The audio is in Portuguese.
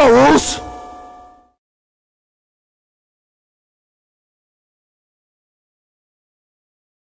só ouço